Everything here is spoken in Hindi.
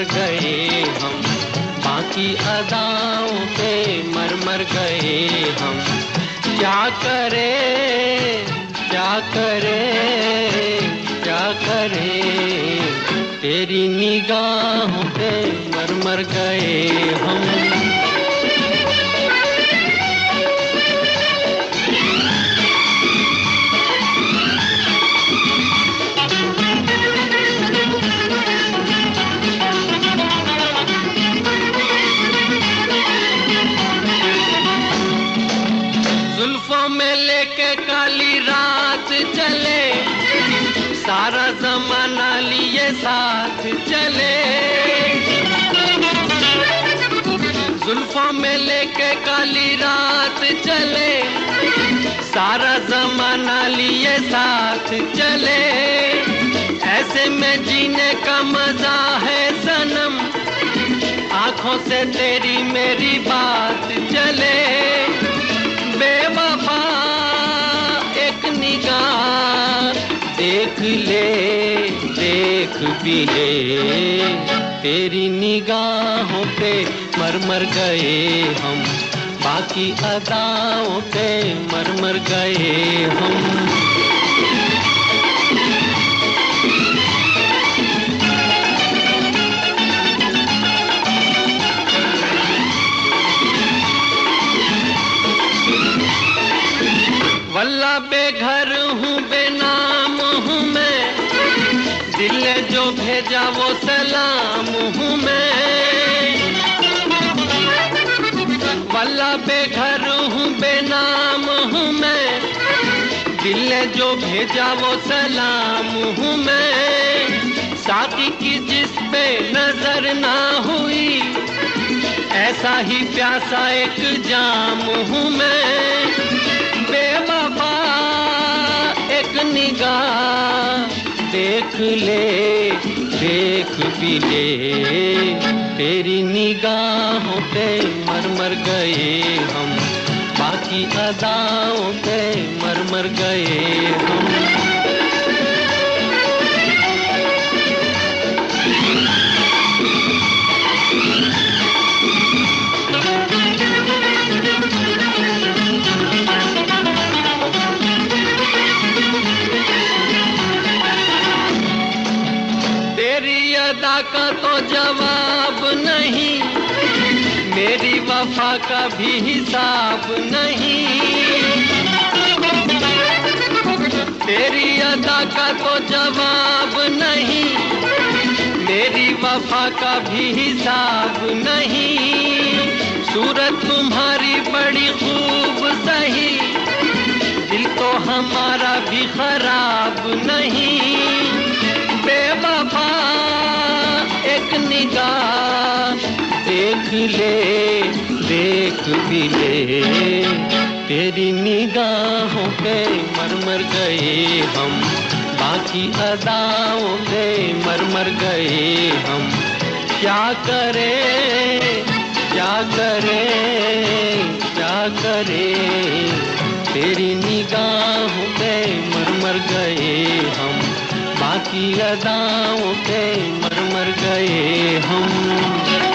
मर गए हम। बाकी अदाओं पे मर मर गए हम। क्या करे क्या करे क्या करे? तेरी निगाहों पे मर मर गए हम। जुल्फों में लेके काली रात चले। सारा जमाना लिए साथ चले। जुल्फों में लेके काली रात चले। सारा जमाना लिए साथ चले। ऐसे में जीने का मज़ा है सनम। आँखों से तेरी मेरी बात चले। देख ले, देख भी ले। तेरी निगाहों पे मर मर गए हम, बाकी अदाओं पे मर मर गए हम। वल्ला बेघर हूँ मैं दिल ने जो भेजा वो सलाम हूँ मैं। वल्ला बेघर हूँ, बेनाम हूँ मैं। दिल ने जो भेजा वो सलाम हूँ मैं। साथी की जिस पे नज़र ना हुई, ऐसा ही प्यासा एक जाम हूँ मैं। बेवफा, एक निगाह। देख ले, देख भी ले। तेरी निगाहों पे मर मर गए हम। बाकी अदाओं पे मर मर गए हम। तेरी अदा का तो जवाब नहीं। मेरी वफा का भी हिसाब नहीं। तेरी अदा का तो जवाब नहीं। मेरी वफा का भी हिसाब नहीं। सूरत तुम्हारी बड़ी खूब सही। दिल तो हमारा भी खराब नहीं। एक देख ले, देख भी ले। तेरी निगाहों पे मर मर गए हम। बाकी अदाओं पे मर मर गए हम। क्या करे क्या करे क्या करे। तेरी निगाहों पे मर मर गए हम। की अदाओं पे मर मर गए हम।